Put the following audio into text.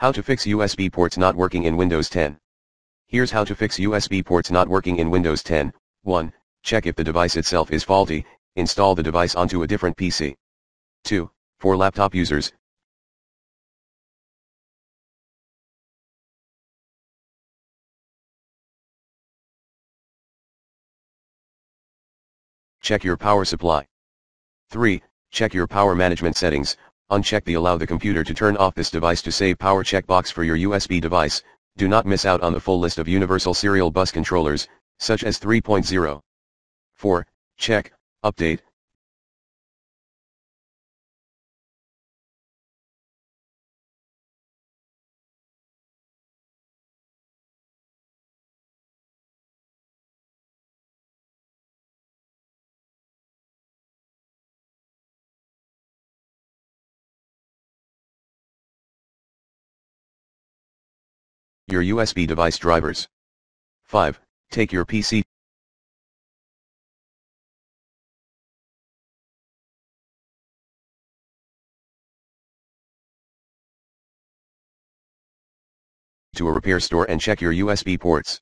How to fix USB ports not working in Windows 10. Here's how to fix USB ports not working in Windows 10. 1. Check if the device itself is faulty, install the device onto a different PC. 2. For laptop users, check your power supply. 3. Check your power management settings, uncheck the allow the computer to turn off this device to save power checkbox for your USB device, do not miss out on the full list of universal serial bus controllers, such as 3.0. 4. Check, update, your USB device drivers. 5. Take your PC to a repair store and check your USB ports.